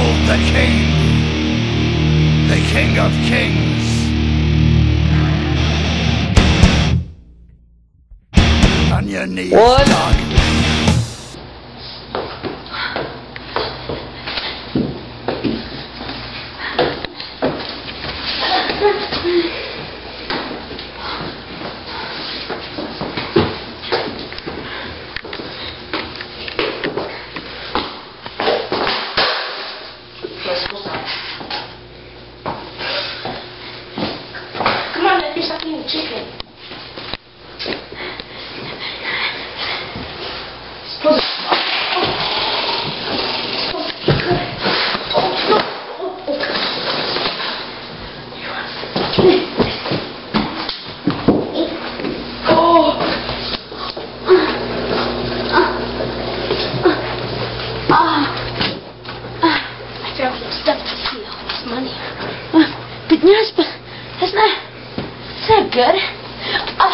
Behold the king, the king of kings. On your knees, What? dog. Come on, Ed, you're sucking the chicken. Suppose I found some stuff to steal. It's money. But yes, but that's not that's not good. Uh,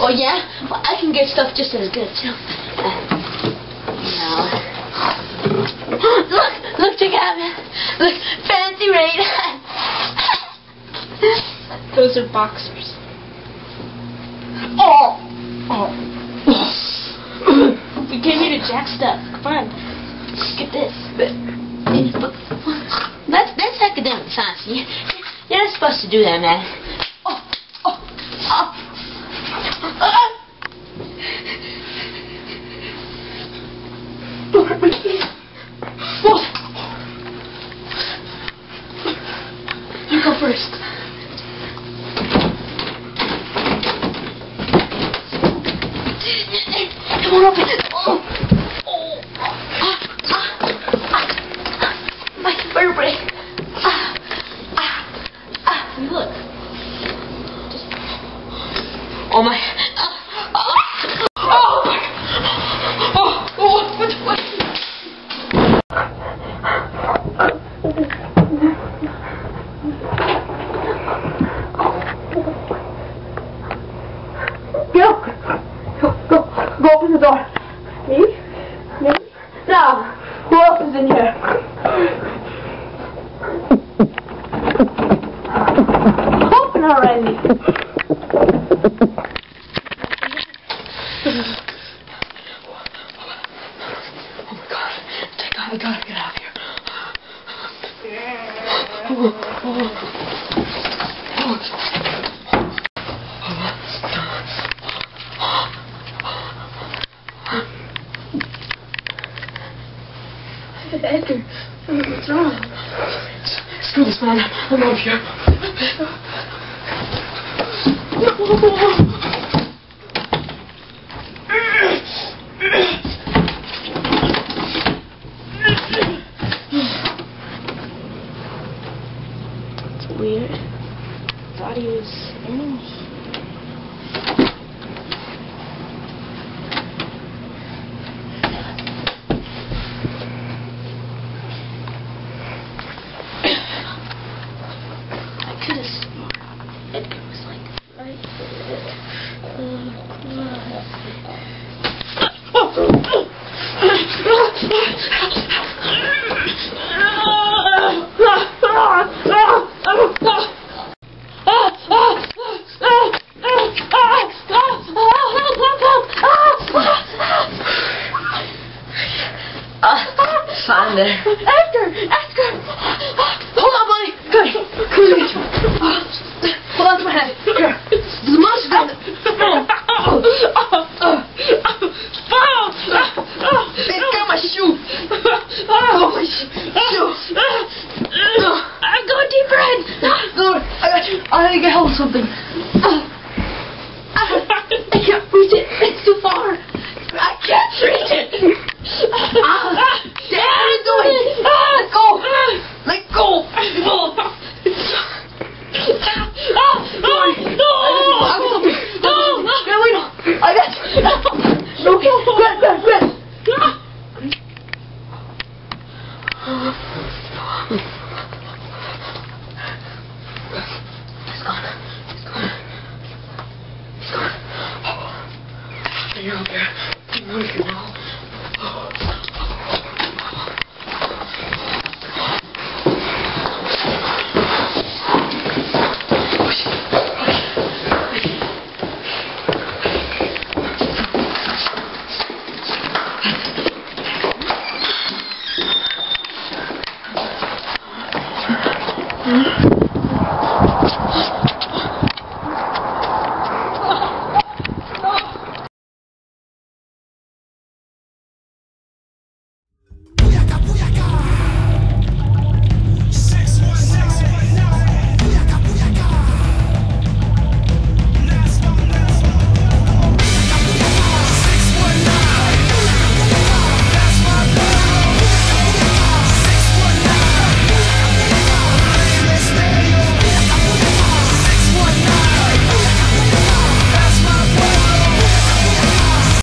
oh yeah? Well, I can get stuff just as good too. Uh, no. look, look, check it out, man. Look, fancy raid. Those are boxers. Oh, oh. we came here to jack stuff. Come on, get this. That's that's academic science. You, you're not supposed to do that, man. You go first. Come on, open it. Oh. Oh. Ah, ah, ah. My vertebrae. Ah, ah, ah. Look. Just. Oh my. Ah, ah. Oh my. Oh, oh, what, what? Go. Go, go, go open the door. Me? Me? Now, who else is in here? Open already. Oh my god. Thank god, I gotta get out of here. Edgar, what's wrong? Screw this man. I'm out of here. It's weird. Thought he was in Fine there. Edgar! Edgar! Hold on, buddy! Good. Good. Hold on to my head. Here. A monster down there. They got my shoe. Oh, my shoe. I'm going deeper in. No, I got you. I gotta get hold of something.